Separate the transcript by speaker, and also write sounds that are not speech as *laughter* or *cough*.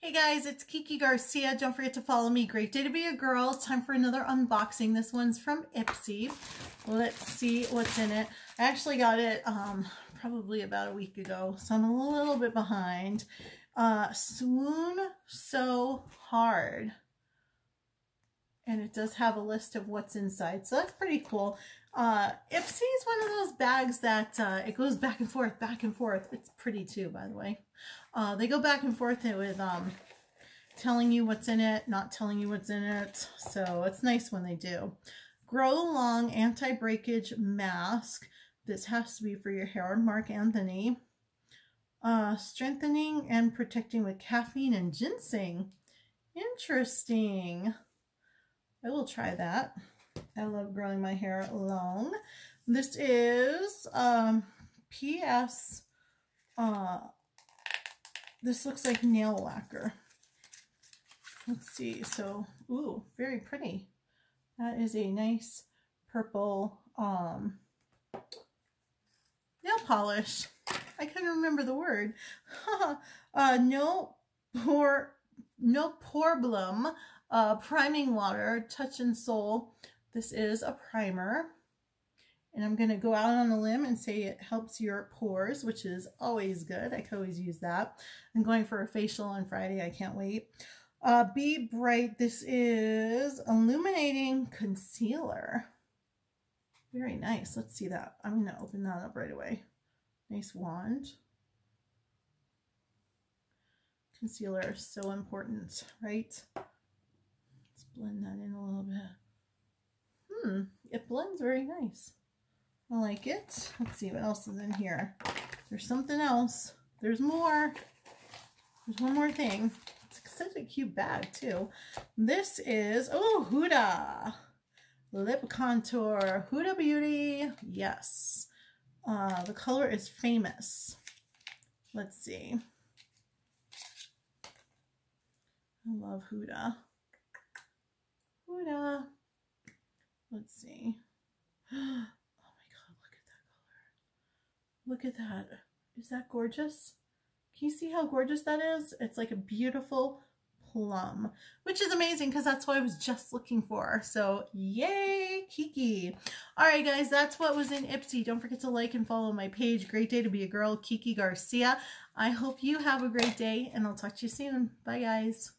Speaker 1: Hey guys, it's Kiki Garcia. Don't forget to follow me. Great day to be a girl. Time for another unboxing. This one's from Ipsy. Let's see what's in it. I actually got it um, probably about a week ago, so I'm a little bit behind. Uh, Swoon So Hard. And it does have a list of what's inside, so that's pretty cool. Uh, Ipsy is one of those bags that uh, it goes back and forth, back and forth. It's pretty too, by the way. Uh, they go back and forth with um, telling you what's in it, not telling you what's in it. So it's nice when they do. Grow Long Anti-Breakage Mask. This has to be for your hair, Marc Anthony. Uh, strengthening and protecting with caffeine and ginseng. Interesting. I will try that. I love growing my hair long. This is um, PS. Uh, this looks like nail lacquer. Let's see. So, ooh, very pretty. That is a nice purple um, nail polish. I couldn't remember the word. *laughs* uh, no por no problem uh, priming water, Touch in Sol. This is a primer. And I'm going to go out on a limb and say it helps your pores, which is always good. I can always use that. I'm going for a facial on Friday. I can't wait. Uh, Be Bright. This is Illuminating Concealer. Very nice. Let's see that. I'm going to open that up right away. Nice wand. Concealer is so important, right? Blend that in a little bit. Hmm, it blends very nice. I like it. Let's see what else is in here. There's something else. There's more. There's one more thing. It's such a cute bag too. This is, oh, Huda. Lip Contour. Huda Beauty. Yes. Uh, the color is Famous. Let's see. I love Huda. Huda. Let's see. *gasps* Oh my god, look at that color. Look at that. Is that gorgeous? Can you see how gorgeous that is? It's like a beautiful plum, which is amazing because that's what I was just looking for. So yay, Kiki. All right, guys, that's what was in Ipsy. Don't forget to like and follow my page. Great day to be a girl, Kiki Garcia. I hope you have a great day and I'll talk to you soon. Bye, guys.